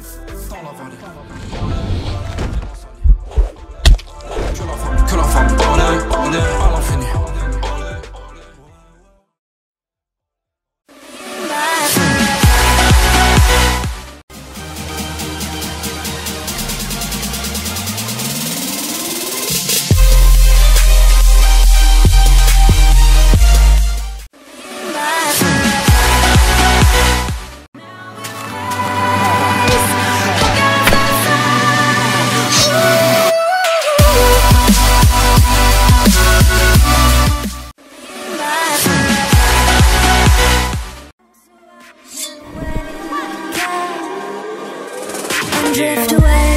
it's all about it drift away.